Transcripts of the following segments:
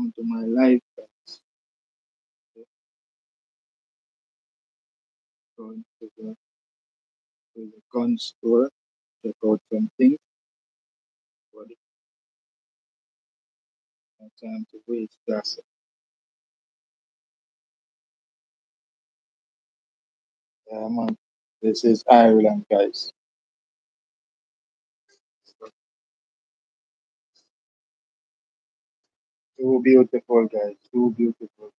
Welcome to my life, guys. Going to the, to the gun store, check out some things. But no time to waste. That's it. Yeah, man. This is Ireland, guys. Too beautiful, guys. Too beautiful.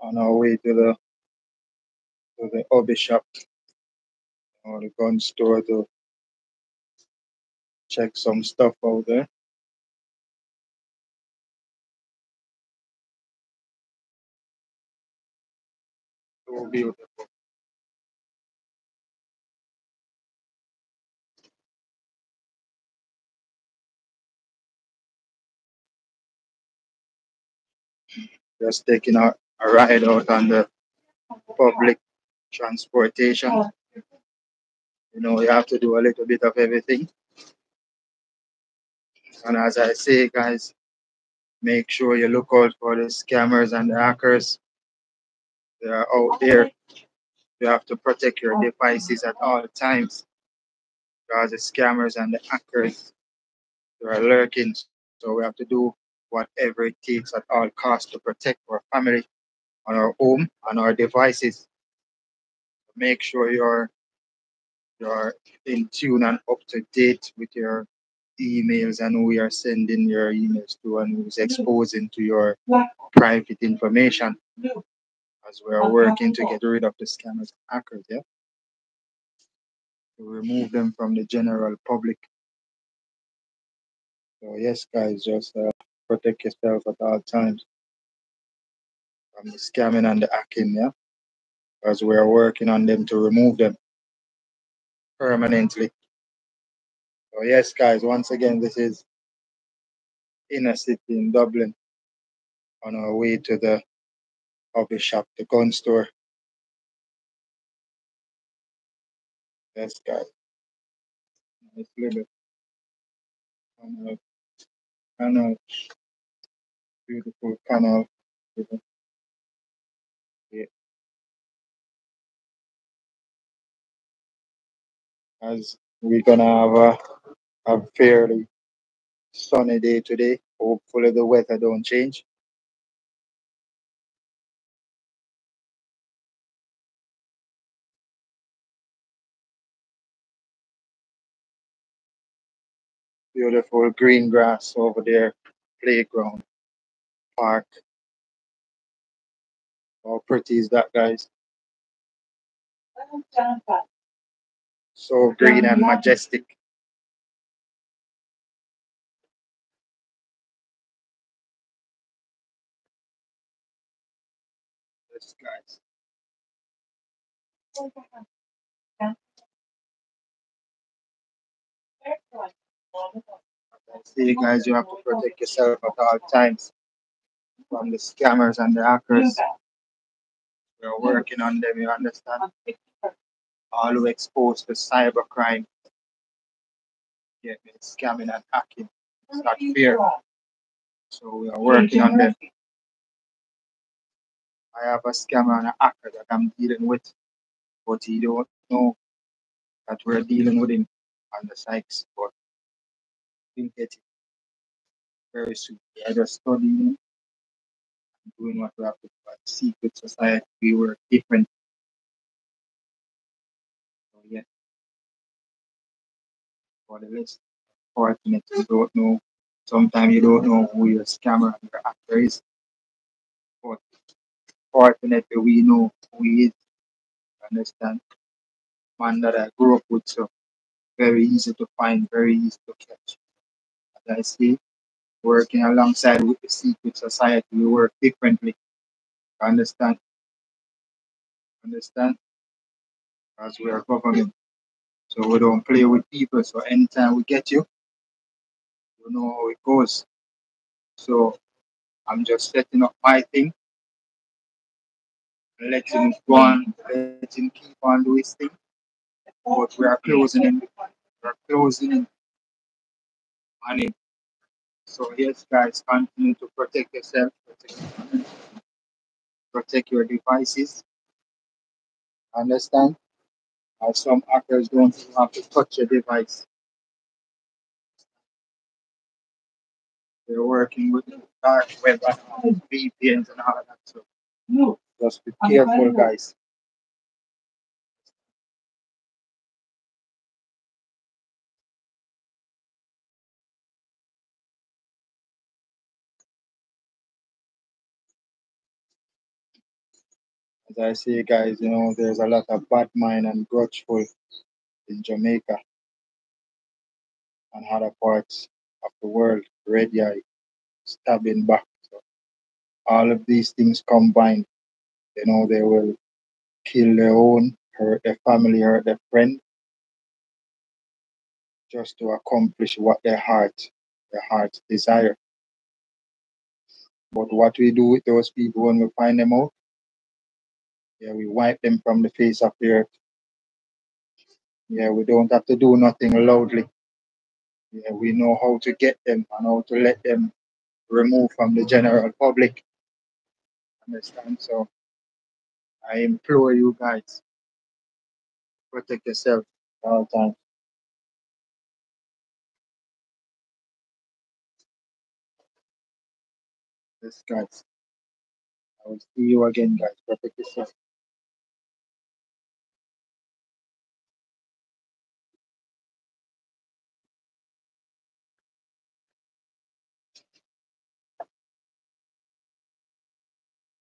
On our way to the to the hobby shop or the gun store to check some stuff out there. Too beautiful. Just taking a, a ride out on the public transportation. You know, you have to do a little bit of everything. And as I say, guys, make sure you look out for the scammers and the hackers. They are out there. You have to protect your devices at all times because the scammers and the hackers they are lurking. So we have to do whatever it takes at all costs to protect our family, and our home, and our devices. Make sure you're you're in tune and up to date with your emails and who you're sending your emails to and who's exposing to your private information as we are working to get rid of the scammers and hackers, yeah? To remove them from the general public. So yes, guys, just uh, protect yourself at all times from the scamming and the hacking, yeah? As we are working on them to remove them permanently. So yes, guys, once again, this is inner city in Dublin on our way to the hobby shop, the gun store. Yes, guys. Nice little canal, canal, beautiful canal. Yeah. As we're gonna have a, a fairly sunny day today. Hopefully the weather don't change. Beautiful green grass over there, playground, park. How pretty is that, guys? So green and majestic. Guys. See, guys, you have to protect yourself at all times from the scammers and the hackers. We're working on them, you understand? All who exposed to cybercrime, yeah, scamming and hacking. It's not fair. So we are working on them. I have a scammer and a hacker that I'm dealing with, but he don't know that we're dealing with him on the sites, but we'll get it very soon. Are just studying, doing what we have to. But secret society, we were different. So yeah, for the list, fortunate you don't know. Sometimes you don't know who your scammer and your actor is. But fortunately, we know who he is. Understand? Man that I grew up with, so very easy to find, very easy to catch. As I say, working alongside with the secret society, we work differently. Understand? Understand? As we are government. So we don't play with people. So anytime we get you, you know how it goes. So I'm just setting up my thing let him go on, let him keep on doing his thing. but we are closing in. We are closing in. So yes, guys, continue to protect yourself, protect your, family, protect your devices. Understand? As some hackers don't even have to touch your device. They're working with the dark web and all VPNs and all of that. So just be careful, guys. As I say, guys, you know, there's a lot of bad mind and grudgeful in Jamaica and other parts of the world. Red eye, stabbing back. So all of these things combined, you know, they will kill their own, hurt their family, hurt their friend, just to accomplish what their heart, their heart desire. But what we do with those people when we find them out, yeah, we wipe them from the face of the earth. Yeah, we don't have to do nothing loudly. Yeah, we know how to get them and how to let them remove from the general public. Understand? So I implore you guys, protect yourself at all times. Yes, guys. I will see you again, guys. Protect yourself.